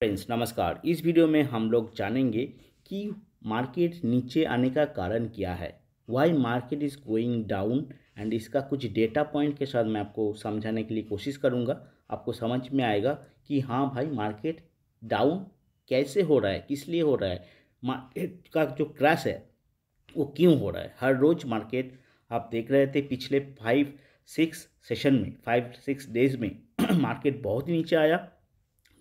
Friends नमस्कार। इस video में हम लोग जानेंगे कि मार्केट नीचे आने का कारण क्या है। Why market is going down and इसका कुछ डेटा पॉइंट के साथ मैं आपको समझाने के लिए कोशिश करूँगा। आपको समझ में आएगा कि हाँ भाई मार्केट डाउन कैसे हो रहा है? किस लिए हो रहा है? मार्केट का जो क्रैश है, वो क्यों हो रहा है? हर रोज़ मार्केट आप देख रहे थे पिछले फाइव सिक्स सेशन में फाइव सिक्स डेज़ में मार्केट बहुत ही नीचे आया।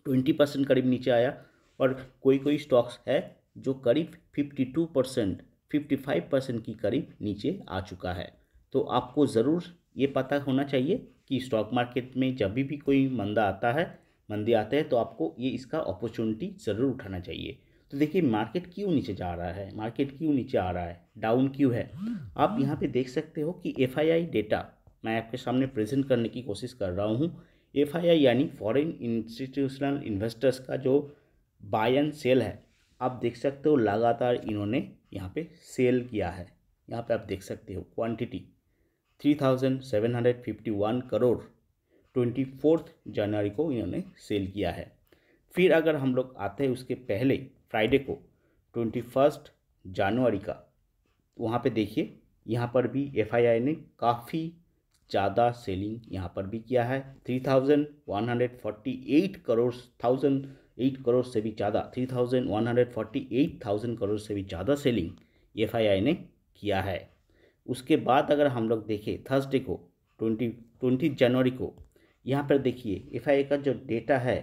ट्वेंटी परसेंट करीब नीचे आया और कोई कोई स्टॉक्स है जो करीब fifty two percent fifty five percent की करीब नीचे आ चुका है। तो आपको ज़रूर ये पता होना चाहिए कि स्टॉक मार्केट में जब भी, भी कोई मंदा आता है मंदी आते हैं तो आपको ये इसका अपॉर्चुनिटी ज़रूर उठाना चाहिए। तो देखिए मार्केट क्यों नीचे जा रहा है? मार्केट क्यों नीचे आ रहा है? डाउन क्यों है? आप यहाँ पे देख सकते हो कि एफआईआई डेटा मैं आपके सामने प्रेजेंट करने की कोशिश कर रहा हूँ। एफआईआई यानी फॉरेन इंस्टीट्यूशनल इन्वेस्टर्स का जो बाय एंड सेल है, आप देख सकते हो लगातार इन्होंने यहाँ पे सेल किया है। यहाँ पे आप देख सकते हो quantity three thousand seven hundred fifty one crore twenty fourth जनवरी को इन्होंने सेल किया है। फिर अगर हम लोग आते हैं उसके पहले, फ्राइडे को, ट्वेंटी फ़र्स्ट जनवरी का, वहाँ पे देखिए, यहाँ पर भी एफ़ ने काफ़ी ज़्यादा सेलिंग यहाँ पर भी किया है। Three thousand one hundred forty eight crore, thousand eight crore से भी ज़्यादा, three thousand one hundred forty eight thousand crore से भी ज़्यादा सेलिंग एफ़ आई आई ने किया है। उसके बाद अगर हम लोग देखें थर्सडे को, ट्वेंटी ट्वेंटी जनवरी को, यहाँ पर देखिए एफ़ आई आई का जो डेटा है,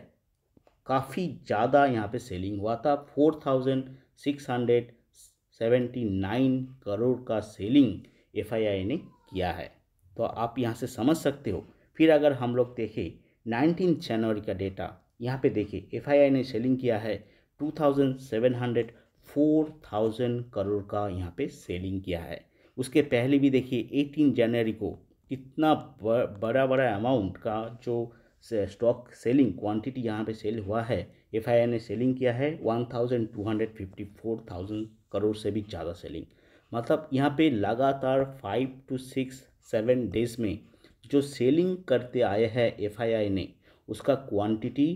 काफ़ी ज़्यादा यहाँ पे सेलिंग हुआ था। Four thousand six hundred seventy nine crore का सेलिंग एफ़ आई आई ने किया है। तो आप यहाँ से समझ सकते हो। फिर अगर हम लोग देखें, नाइनटीन जनवरी का डेटा, यहाँ पे देखिए एफ़ ने सेलिंग किया है two thousand seven hundred four thousand crore का यहाँ पे सेलिंग किया है। उसके पहले भी देखिए एटीन जनवरी को कितना बड़ा बड़ा अमाउंट का जो स्टॉक सेलिंग क्वांटिटी यहाँ पे सेल हुआ है एफआईआई ने सेलिंग किया है one thousand two hundred fifty four thousand crore से भी ज़्यादा सेलिंग मतलब यहाँ पे लगातार five two six seven days में जो सेलिंग करते आए हैं एफआईआई ने, उसका क्वांटिटी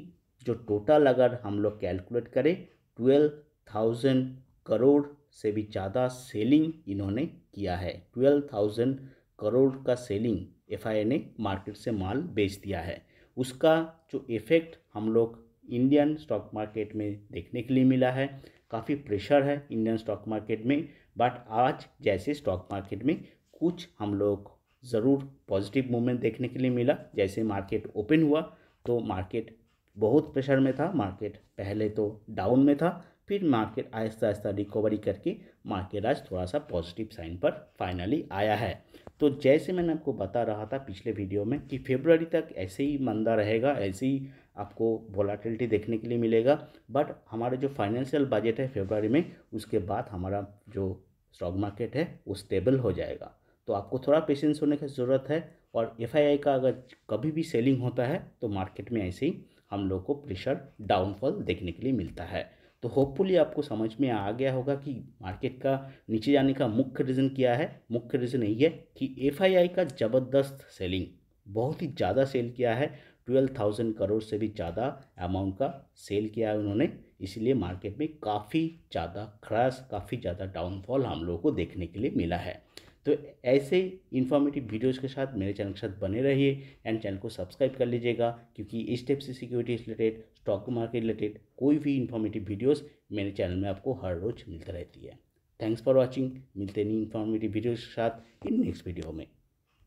जो टोटल अगर हम लोग कैलकुलेट करें ट्वेल्व थाउज़ेंड करोड़ से भी ज़्यादा सेलिंग इन्होंने किया है। ट्वेल्व थाउज़ेंड करोड़ का सेलिंग एफआईआई ने मार्केट से माल बेच दिया है। उसका जो इफ़ेक्ट हम लोग इंडियन स्टॉक मार्केट में देखने के लिए मिला है। काफ़ी प्रेशर है इंडियन स्टॉक मार्केट में। बट आज जैसे स्टॉक मार्केट में कुछ हम लोग ज़रूर पॉजिटिव मूवमेंट देखने के लिए मिला। जैसे मार्केट ओपन हुआ तो मार्केट बहुत प्रेशर में था। मार्केट पहले तो डाउन में था, फिर मार्केट आहिस्ता आहिस्ता रिकवरी करके मार्केट आज थोड़ा सा पॉजिटिव साइन पर फाइनली आया है। तो जैसे मैंने आपको बता रहा था पिछले वीडियो में कि फेबररी तक ऐसे ही मंदा रहेगा, ऐसे ही आपको वोलाटिलिटी देखने के लिए मिलेगा। बट हमारे जो फाइनेंशियल बजट है फेबररी में, उसके बाद हमारा जो स्टॉक मार्केट है, वो स्टेबल हो जाएगा। तो आपको थोड़ा पेशेंस होने की ज़रूरत है और एफआईआई का अगर कभी भी सेलिंग होता है तो मार्केट में ऐसे ही हम लोग को प्रेशर डाउनफॉल देखने के लिए मिलता है। तो होपफुली आपको समझ में आ गया होगा कि मार्केट का नीचे जाने का मुख्य रीज़न क्या है। मुख्य रीज़न यही है कि एफआईआई का ज़बरदस्त सेलिंग बहुत ही ज़्यादा सेल किया है ट्वेल्व थाउज़ेंड करोड़ से भी ज़्यादा अमाउंट का सेल किया है उन्होंने। इसलिए मार्केट में काफ़ी ज़्यादा क्रैश काफ़ी ज़्यादा डाउनफॉल हम लोगों को देखने के लिए मिला है। तो ऐसे इन्फॉर्मेटिव वीडियोस के साथ मेरे चैनल के साथ बने रहिए एंड चैनल को सब्सक्राइब कर लीजिएगा क्योंकि इस टाइप से security related stock market related कोई भी इन्फॉर्मेटिव वीडियोस मेरे चैनल में आपको हर रोज़ मिलती रहती है। थैंक्स फॉर वॉचिंग मिलते नहीं इन्फॉर्मेटिव वीडियोज़ के साथ इन नेक्स्ट वीडियो में।